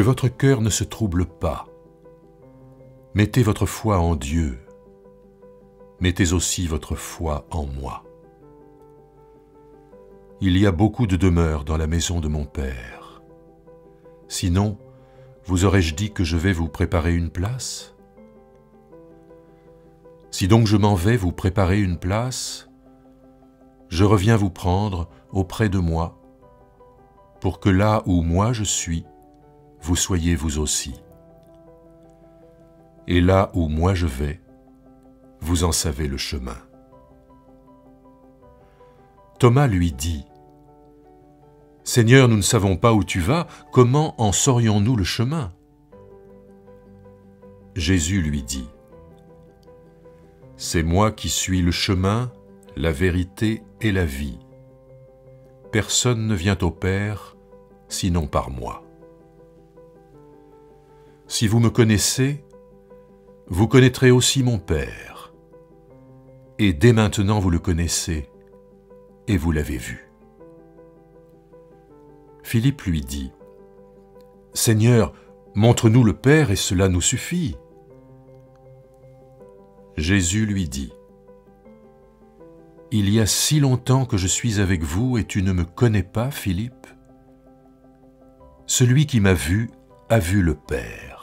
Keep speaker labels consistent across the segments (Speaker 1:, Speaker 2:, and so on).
Speaker 1: Que votre cœur ne se trouble pas. Mettez votre foi en Dieu. Mettez aussi votre foi en moi. Il y a beaucoup de demeures dans la maison de mon Père. Sinon, vous aurais-je dit que je vais vous préparer une place? Si donc je m'en vais vous préparer une place, je reviens vous prendre auprès de moi, pour que là où moi je suis, vous soyez vous aussi. Et là où moi je vais, vous en savez le chemin. Thomas lui dit, Seigneur, nous ne savons pas où tu vas, comment en saurions-nous le chemin? Jésus lui dit, C'est moi qui suis le chemin, la vérité et la vie. Personne ne vient au Père sinon par moi. Si vous me connaissez, vous connaîtrez aussi mon Père. Et dès maintenant vous le connaissez, et vous l'avez vu. Philippe lui dit, Seigneur, montre-nous le Père, et cela nous suffit. Jésus lui dit, Il y a si longtemps que je suis avec vous, et tu ne me connais pas, Philippe Celui qui m'a vu a vu le Père.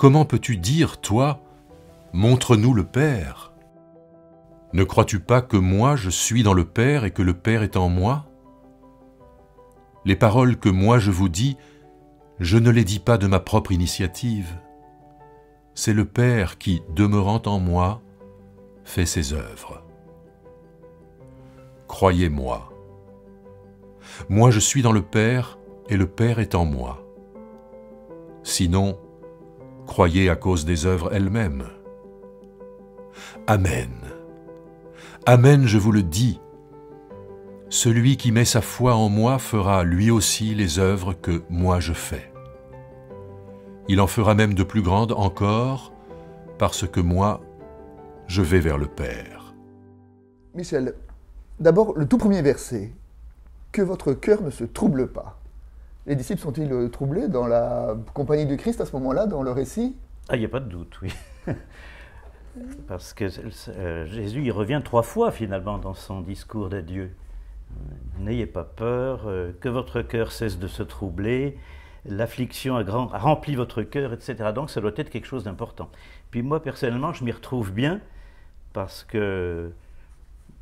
Speaker 1: Comment peux-tu dire, toi, montre-nous le Père? Ne crois-tu pas que moi je suis dans le Père et que le Père est en moi? Les paroles que moi je vous dis, je ne les dis pas de ma propre initiative. C'est le Père qui, demeurant en moi, fait ses œuvres. Croyez-moi. Moi je suis dans le Père et le Père est en moi. Sinon, croyez à cause des œuvres elles-mêmes. Amen. Amen, je vous le dis. Celui qui met sa foi en moi fera lui aussi les œuvres que moi je fais. Il en fera même de plus grandes encore, parce que moi, je vais vers le Père.
Speaker 2: Michel, d'abord le tout premier verset. Que votre cœur ne se trouble pas. Les disciples sont-ils euh, troublés dans la compagnie du Christ à ce moment-là, dans le récit?
Speaker 3: Ah, il n'y a pas de doute, oui. Parce que euh, Jésus, il revient trois fois finalement dans son discours d'adieu. N'ayez pas peur, euh, que votre cœur cesse de se troubler, l'affliction a, a, rempli votre cœur, etc. Donc ça doit être quelque chose d'important. Puis moi, personnellement, je m'y retrouve bien parce que,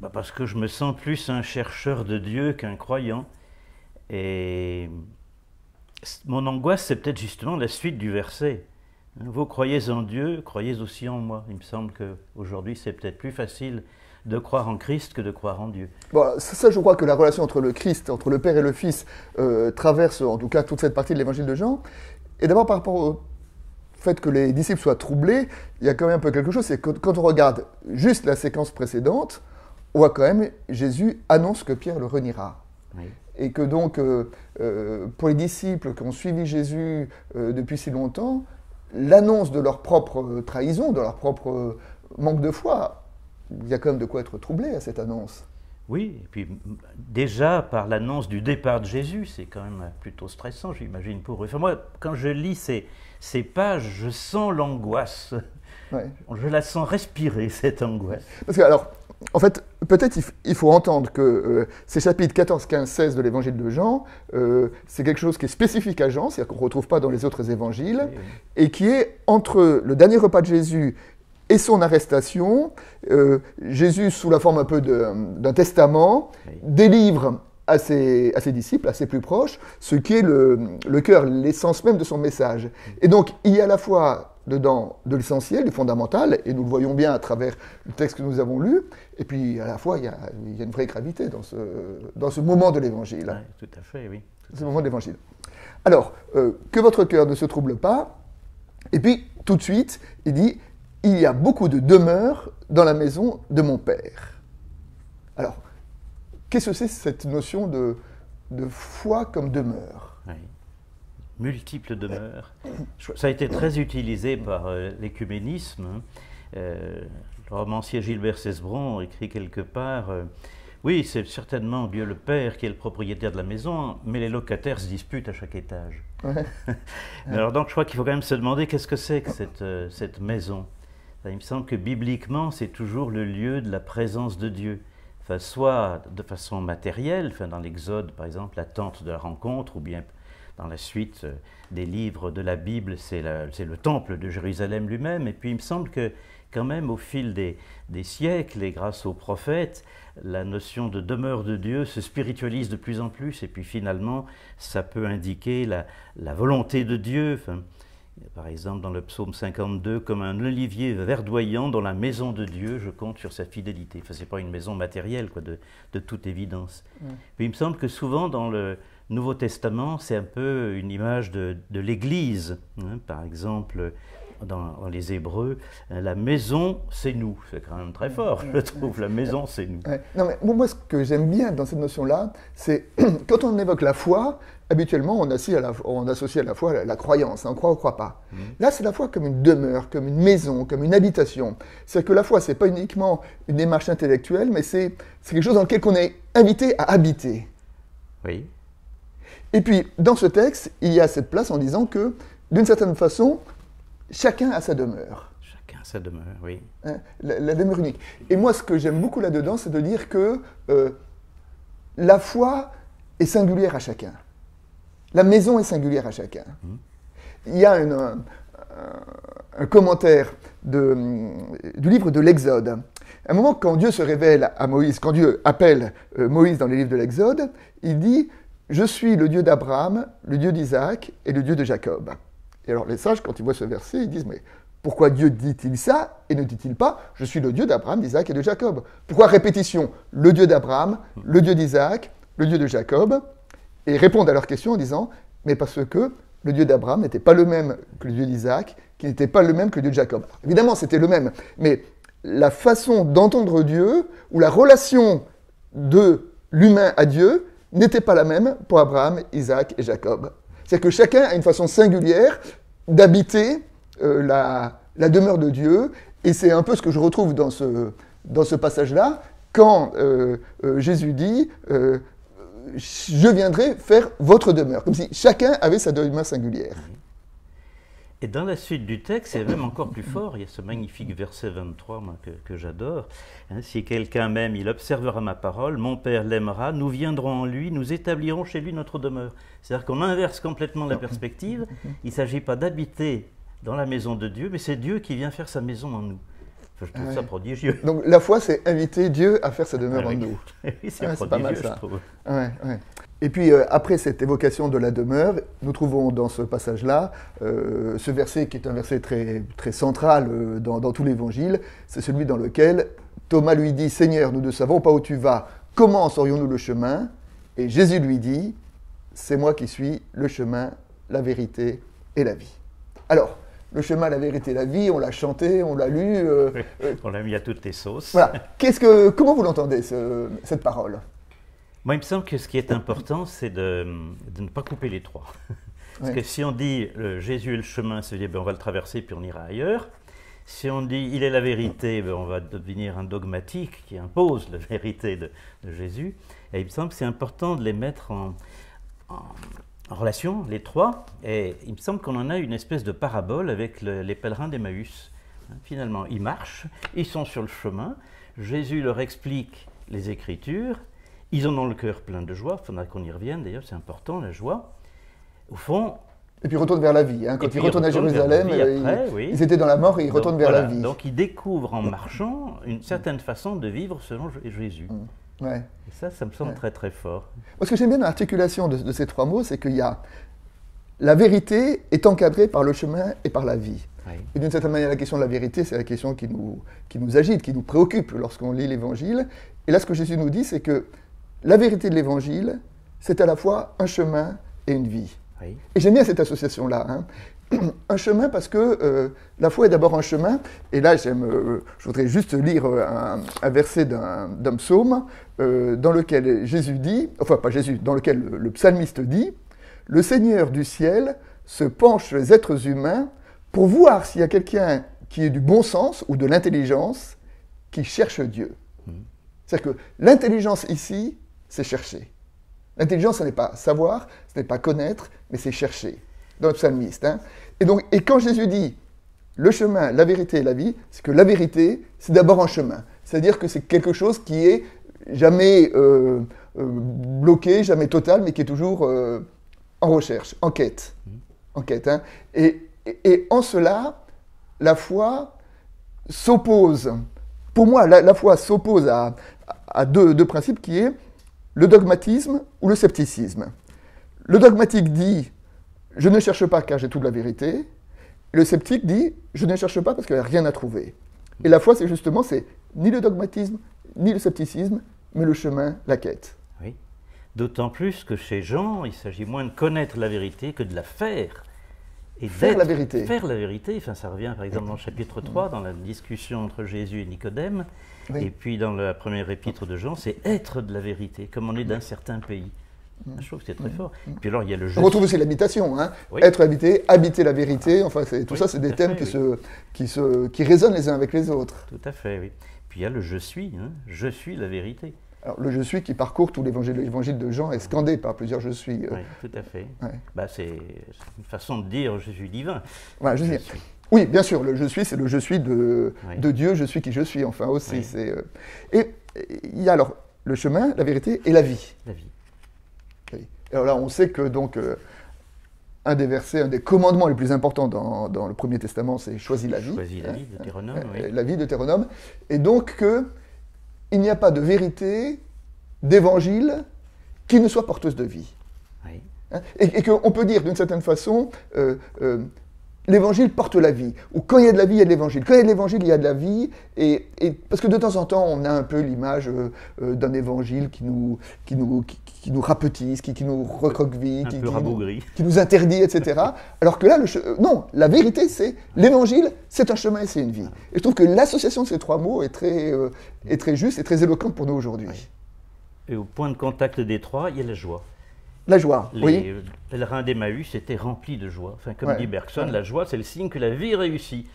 Speaker 3: bah parce que je me sens plus un chercheur de Dieu qu'un croyant. Et mon angoisse, c'est peut-être justement la suite du verset. Vous croyez en Dieu, croyez aussi en moi. Il me semble qu'aujourd'hui, c'est peut-être plus facile de croire en Christ que de croire en Dieu.
Speaker 2: Bon, ça, je crois que la relation entre le Christ, entre le Père et le Fils, euh, traverse en tout cas toute cette partie de l'évangile de Jean. Et d'abord, par rapport au fait que les disciples soient troublés, il y a quand même un peu quelque chose, c'est que quand on regarde juste la séquence précédente, on voit quand même Jésus annonce que Pierre le reniera. Oui et que donc, euh, euh, pour les disciples qui ont suivi Jésus euh, depuis si longtemps, l'annonce de leur propre trahison, de leur propre manque de foi, il y a quand même de quoi être troublé à cette annonce.
Speaker 3: Oui, et puis déjà par l'annonce du départ de Jésus, c'est quand même plutôt stressant, j'imagine, pour eux. Enfin, moi, quand je lis ces, ces pages, je sens l'angoisse. Je la sens respirer, cette angoisse.
Speaker 2: Parce que, alors, en fait, peut-être il, faut entendre que euh, ces chapitres 14, 15, 16 de l'évangile de Jean, euh, c'est quelque chose qui est spécifique à Jean, c'est-à-dire qu'on ne retrouve pas dans les autres évangiles, et qui est entre le dernier repas de Jésus et son arrestation. Euh, Jésus, sous la forme un peu d'un testament, délivre à ses, à ses, disciples, à ses plus proches, ce qui est le, le cœur, l'essence même de son message. Et donc, il y a à la fois dedans de l'essentiel, du fondamental, et nous le voyons bien à travers le texte que nous avons lu, et puis à la fois il y a, une vraie gravité dans ce, dans ce moment de l'évangile.
Speaker 3: tout à fait, oui.
Speaker 2: Ce moment de l'évangile. Alors, euh, que votre cœur ne se trouble pas, et puis tout de suite, il dit, il y a beaucoup de demeures dans la maison de mon Père. Alors, qu'est-ce que c'est cette notion de, de foi comme demeure?
Speaker 3: Multiples demeures. Ça a été très utilisé par euh, l'écuménisme. Hein. Euh, le romancier Gilbert Cesbron écrit quelque part euh, Oui, c'est certainement Dieu le Père qui est le propriétaire de la maison, mais les locataires se disputent à chaque étage. Alors donc je crois qu'il faut quand même se demander qu'est-ce que c'est que cette, euh, cette maison. Il me semble que bibliquement, c'est toujours le lieu de la présence de Dieu. Enfin, soit de façon matérielle, enfin, dans l'Exode par exemple, la tente de la rencontre, ou bien dans la suite euh, des livres de la Bible, c'est le temple de Jérusalem lui-même. Et puis il me semble que quand même au fil des, des, siècles et grâce aux prophètes, la notion de demeure de Dieu se spiritualise de plus en plus et puis finalement ça peut indiquer la, la volonté de Dieu. Enfin, par exemple dans le psaume 52, comme un olivier verdoyant dans la maison de Dieu, je compte sur sa fidélité. Enfin, ce n'est pas une maison matérielle quoi, de, de toute évidence. Puis il me semble que souvent dans le Nouveau Testament, c'est un peu une image de, de l'Église. Hein. par exemple, dans, les Hébreux, euh, la maison, c'est nous. C'est quand même très fort, je trouve. La maison, c'est nous.
Speaker 2: Non, mais moi, ce que j'aime bien dans cette notion-là, c'est quand on évoque la foi, habituellement, on associe à la, on associe à la foi la, croyance. Hein, on croit ou on croit pas. Mmh. Là, c'est la foi comme une demeure, comme une maison, comme une habitation. C'est que la foi, c'est pas uniquement une démarche intellectuelle, mais c'est quelque chose dans lequel on est invité à habiter.
Speaker 3: Oui.
Speaker 2: Et puis, dans ce texte, il y a cette place en disant que, d'une certaine façon, chacun a sa demeure.
Speaker 3: Chacun a sa demeure, oui.
Speaker 2: Hein, la, demeure unique. Et moi, ce que j'aime beaucoup là-dedans, c'est de dire que euh, la foi est singulière à chacun. La maison est singulière à chacun. Mmh. Il y a un, commentaire de, du livre de l'Exode. À un moment, quand Dieu se révèle à Moïse, quand Dieu appelle euh, Moïse dans les livres de l'Exode, il dit Je suis le Dieu d'Abraham, le Dieu d'Isaac et le Dieu de Jacob. Et alors les sages, quand ils voient ce verset, ils disent, mais pourquoi Dieu dit-il ça et ne dit-il pas, je suis le Dieu d'Abraham, d'Isaac et de Jacob Pourquoi répétition Le Dieu d'Abraham, le Dieu d'Isaac, le Dieu de Jacob Et répondent à leur question en disant, mais parce que le Dieu d'Abraham n'était pas le même que le Dieu d'Isaac, qui n'était pas le même que le Dieu de Jacob. évidemment, c'était le même, mais la façon d'entendre Dieu, ou la relation de l'humain à Dieu, n'était pas la même pour Abraham, Isaac et Jacob. C'est que chacun a une façon singulière d'habiter euh, la, demeure de Dieu. Et c'est un peu ce que je retrouve dans ce, dans ce passage-là, quand euh, euh, Jésus dit Je viendrai faire votre demeure, comme si chacun avait sa demeure singulière.
Speaker 3: Et dans la suite du texte, c'est même encore plus fort. Il y a ce magnifique verset 23 que, j'adore. Hein, si quelqu'un m'aime, il observera ma parole. Mon Père l'aimera. Nous viendrons en lui. Nous établirons chez lui notre demeure. C'est-à-dire qu'on inverse complètement la perspective. Il ne s'agit pas d'habiter dans la maison de Dieu, mais c'est Dieu qui vient faire sa maison en nous. je trouve ça prodigieux.
Speaker 2: Donc la foi, c'est inviter Dieu à faire sa demeure en nous.
Speaker 3: oui, c'est pas mal, ça. je trouve.
Speaker 2: Et puis euh, après cette évocation de la demeure, nous trouvons dans ce passage-là euh, ce verset qui est un verset très, très central euh, dans, dans, tout l'évangile, c'est celui dans lequel Thomas lui dit, Seigneur, nous ne savons pas où tu vas, comment saurions-nous le chemin? Et Jésus lui dit, c'est moi qui suis le chemin, la vérité et la vie. Alors, le chemin, la vérité, la vie, on l'a chanté, on l'a lu.
Speaker 3: on l'a mis à toutes les sauces.
Speaker 2: Voilà. Qu'est-ce que, comment vous l'entendez, cette parole?
Speaker 3: Moi, il me semble que ce qui est important, c'est de, ne pas couper les trois. Parce que si on dit Jésus est le chemin, ça veut dire ben, on va le traverser puis on ira ailleurs. Si on dit il est la vérité, ben, on va devenir un dogmatique qui impose la vérité de, Jésus. Et il me semble que c'est important de les mettre en, relation, les trois. Et il me semble qu'on en a une espèce de parabole avec les pèlerins d'Emmaüs. Finalement, ils marchent, ils sont sur le chemin. Jésus leur explique les Écritures ils en ont le cœur plein de joie, il faudra qu'on y revienne d'ailleurs, c'est important, la joie. Au fond.
Speaker 2: Et puis ils retournent vers la vie. Hein. Quand ils retournent à Jérusalem, ils, étaient dans la mort et ils retournent vers la vie.
Speaker 3: Donc ils découvrent en marchant une certaine façon de vivre selon Jésus.
Speaker 2: Mmh. Ouais.
Speaker 3: Et ça, ça me semble très très fort.
Speaker 2: Ce que j'aime bien dans l'articulation de, ces trois mots, c'est qu'il y a la vérité est encadrée par le chemin et par la vie. Et d'une certaine manière, la question de la vérité, c'est la question qui nous, qui nous agite, qui nous préoccupe lorsqu'on lit l'Évangile. Et là, ce que Jésus nous dit, c'est que la vérité de l'Évangile, c'est à la fois un chemin et une vie. Et j'aime bien cette association-là. Hein. Un chemin parce que euh, la foi est d'abord un chemin. Et là, j'aime, euh, je voudrais juste lire un, verset d'un psaume euh, dans lequel Jésus dit, enfin pas Jésus, dans lequel le, psalmiste dit, le Seigneur du ciel se penche sur les êtres humains pour voir s'il y a quelqu'un qui ait du bon sens ou de l'intelligence qui cherche Dieu. Mmh. C'est-à-dire que l'intelligence ici, c'est chercher. L'intelligence, ce n'est pas savoir, ce n'est pas connaître, mais c'est chercher. Dans le psalmiste. Hein. Et, donc, et quand Jésus dit le chemin, la vérité et la vie, c'est que la vérité, c'est d'abord un chemin. C'est-à-dire que c'est quelque chose qui est jamais euh, euh, bloqué, jamais total, mais qui est toujours euh, en recherche, en quête. En quête hein. et, en cela, la foi s'oppose, pour moi, la, foi s'oppose à, deux principes qui est le dogmatisme ou le scepticisme. Le dogmatique dit je ne cherche pas car j'ai toute la vérité. Le sceptique dit je ne cherche pas parce qu'il n'y a rien à trouver. Et la foi, c'est justement, c'est ni le dogmatisme, ni le scepticisme, mais le chemin, la quête.
Speaker 3: Oui. D'autant plus que chez Jean, il s'agit moins de connaître la vérité que de la faire.
Speaker 2: Et faire la vérité.
Speaker 3: Faire la vérité, enfin, ça revient par exemple dans le chapitre 3, dans la discussion entre Jésus et Nicodème, et puis dans la première épître de Jean, c'est être de la vérité, comme on est d'un certain pays. Je trouve que c'est très fort. Puis alors, il y a le
Speaker 2: On retrouve aussi l'habitation, hein. être habité, habiter la vérité, enfin, tout ça, c'est des thèmes qui, se, qui, se, qui résonnent les uns avec les autres.
Speaker 3: Tout à fait, oui. Puis il y a le je suis, hein. je suis la vérité.
Speaker 2: Alors, le je suis qui parcourt tout l'évangile, l'évangile de Jean est scandé par plusieurs je suis.
Speaker 3: Euh. Oui, tout à fait. Bah, c'est une façon de dire je suis divin.
Speaker 2: je, suis. Oui, bien sûr, le je suis, c'est le je suis de, de, Dieu, je suis qui je suis, enfin aussi. C'est, euh. Et il y a alors le chemin, la vérité et la vie.
Speaker 3: La vie.
Speaker 2: Alors là, on sait que donc euh, un des versets, un des commandements les plus importants dans, dans le Premier Testament, c'est choisis la vie.
Speaker 3: Choisis la vie de Théronome.
Speaker 2: oui. La vie de Théronome. Et donc que il n'y a pas de vérité, d'évangile qui ne soit porteuse de vie.
Speaker 3: Oui.
Speaker 2: Hein, et, qu'on peut dire d'une certaine façon, euh, euh, l'évangile porte la vie. Ou quand il y a de la vie, il y a de l'évangile. Quand il y a de l'évangile, il y a de la vie. Et, parce que de temps en temps, on a un peu l'image d'un évangile qui nous, qui nous, qui nous rapetisse, qui, qui nous recroqueville, qui, qui, nous interdit, etc. Alors que là, le euh, non, la vérité, c'est l'évangile, c'est un chemin et c'est une vie. Et je trouve que l'association de ces trois mots est très, euh, est très juste et très éloquente pour nous aujourd'hui.
Speaker 3: Et au point de contact des trois, il y a la joie.
Speaker 2: La joie,
Speaker 3: Les
Speaker 2: oui.
Speaker 3: pèlerins d'Emmaüs étaient remplis de joie. Enfin, comme dit Bergson, la joie, c'est le signe que la vie réussit.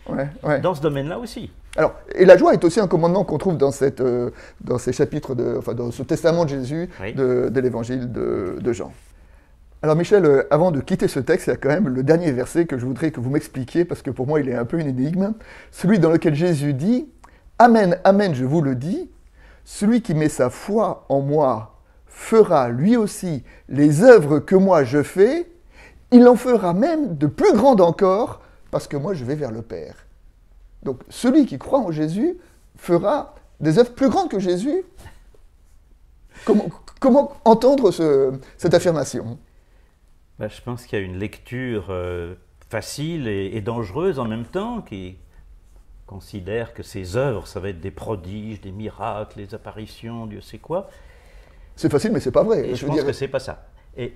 Speaker 3: Dans ce domaine-là aussi.
Speaker 2: Alors, et la joie est aussi un commandement qu'on trouve dans, cette, euh, dans ces chapitres, de, enfin, dans ce testament de Jésus de, l'évangile de, Jean. Alors Michel, euh, avant de quitter ce texte, il y a quand même le dernier verset que je voudrais que vous m'expliquiez, parce que pour moi il est un peu une énigme, celui dans lequel Jésus dit, Amen, Amen, je vous le dis, celui qui met sa foi en moi fera lui aussi les œuvres que moi je fais, il en fera même de plus grandes encore, parce que moi je vais vers le Père. Donc celui qui croit en Jésus fera des œuvres plus grandes que Jésus. Comment, entendre cette affirmation?
Speaker 3: Bah, Je pense qu'il y a une lecture euh, facile et, dangereuse en même temps qui considère que ces œuvres, ça va être des prodiges, des miracles, des apparitions, Dieu sait quoi.
Speaker 2: C'est facile, mais c'est pas vrai.
Speaker 3: je, je pense que c'est pas ça.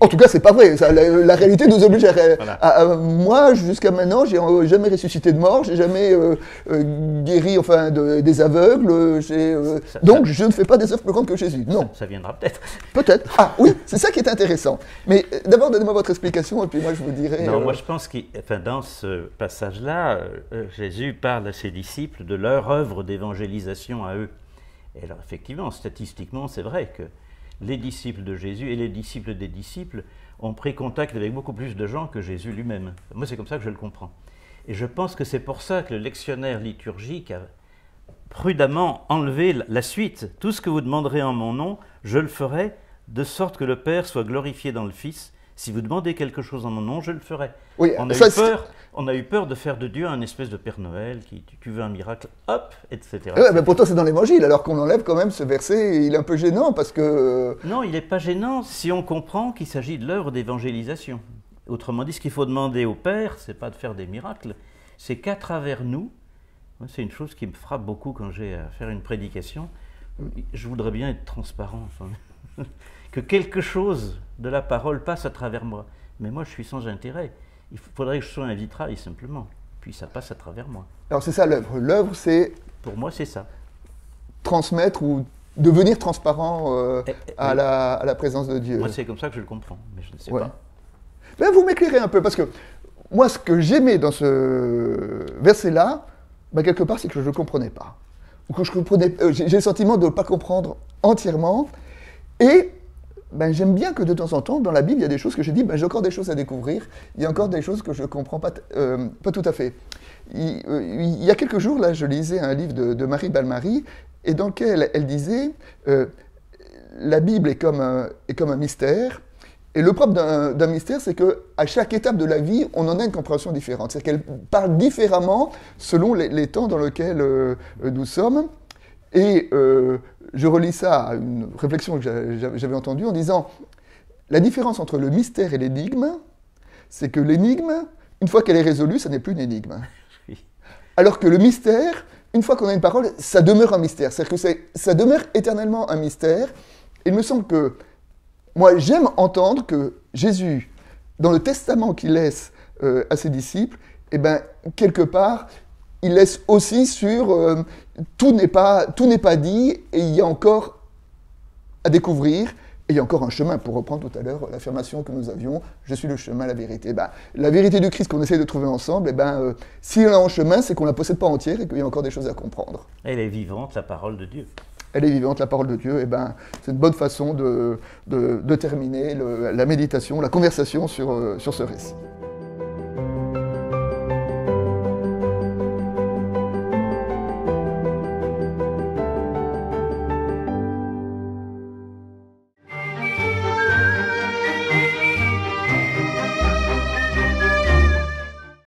Speaker 2: En tout cas, c'est pas vrai. la, réalité nous oblige à. moi, jusqu'à maintenant, j'ai jamais ressuscité de mort, j'ai jamais euh, euh, guéri enfin des aveugles. Euh, donc, je ne fais pas des œuvres plus grandes que Jésus. Non.
Speaker 3: Ça, viendra peut-être.
Speaker 2: Peut-être. Ah oui, c'est ça qui est intéressant. Mais d'abord, donnez-moi votre explication, et puis moi, je vous dirai.
Speaker 3: Non, moi, je pense que, enfin, dans ce passage-là, Jésus parle à ses disciples de leur œuvre d'évangélisation à eux. Et alors, effectivement, statistiquement, c'est vrai que les disciples de Jésus et les disciples des disciples ont pris contact avec beaucoup plus de gens que Jésus lui-même. Moi, c'est comme ça que je le comprends. Et je pense que c'est pour ça que le lectionnaire liturgique a prudemment enlevé la suite. Tout ce que vous demanderez en mon nom, je le ferai, de sorte que le Père soit glorifié dans le Fils si vous demandez quelque chose en mon nom, je le ferai.
Speaker 2: Oui,
Speaker 3: on, a eu peur, on a eu peur de faire de Dieu un espèce de Père Noël qui, tu veux un miracle, hop, etc.
Speaker 2: Ouais, mais pourtant c'est dans l'évangile, alors qu'on enlève quand même ce verset, il est un peu gênant parce que... Euh,
Speaker 3: non, il n'est pas gênant si on comprend qu'il s'agit de l'œuvre d'évangélisation. Autrement dit, ce qu'il faut demander au Père, c'est pas de faire des miracles, c'est qu'à travers nous, c'est une chose qui me frappe beaucoup quand j'ai à faire une prédication, je voudrais bien être transparent. que quelque chose de la parole passe à travers moi. Mais moi, je suis sans intérêt. Il faudrait que je sois un vitrail, simplement. Puis ça passe à travers moi.
Speaker 2: Alors c'est ça l'œuvre. L'œuvre, c'est...
Speaker 3: Pour moi, c'est ça.
Speaker 2: Transmettre ou devenir transparent euh, eh, eh, à, la, à, la, présence de Dieu.
Speaker 3: Moi, c'est comme ça que je le comprends, mais je ne sais pas.
Speaker 2: Ben, vous m'éclairez un peu, parce que moi, ce que j'aimais dans ce verset-là, ben, quelque part, c'est que je ne comprenais pas. Ou que je comprenais, euh, j'ai le sentiment de ne pas comprendre entièrement. Et ben, j'aime bien que de temps en temps, dans la Bible, il y a des choses que j'ai dit, ben, j'ai encore des choses à découvrir, il y a encore des choses que je ne comprends pas, euh, pas tout à fait. Il, il, y a quelques jours, là, je lisais un livre de, Marie Balmary, et dans lequel elle disait euh, La Bible est comme, un, est comme un mystère, et le propre d'un mystère, c'est qu'à chaque étape de la vie, on en a une compréhension différente. C'est-à-dire qu'elle parle différemment selon les, temps dans lesquels euh, nous sommes. Et je relis ça à une réflexion que j'avais entendue en disant la différence entre le mystère et l'énigme, c'est que l'énigme, une fois qu'elle est résolue, ça n'est plus une énigme. Alors que le mystère, une fois qu'on a une parole, ça demeure un mystère. C'est-à-dire que ça demeure éternellement un mystère. Il me semble que moi, j'aime entendre que Jésus, dans le testament qu'il laisse euh, à ses disciples, eh ben, quelque part, il laisse aussi sur euh, tout n'est pas, pas dit et il y a encore à découvrir. Et il y a encore un chemin, pour reprendre tout à l'heure l'affirmation que nous avions, je suis le chemin, la vérité. Ben, la vérité du Christ qu'on essaie de trouver ensemble, et eh ben, euh, si elle est en chemin, c'est qu'on ne la possède pas entière et qu'il y a encore des choses à comprendre.
Speaker 3: Elle est vivante, la parole de Dieu.
Speaker 2: Elle est vivante, la parole de Dieu. Et eh ben, c'est une bonne façon de, de, terminer la méditation, la conversation sur, euh, sur ce récit.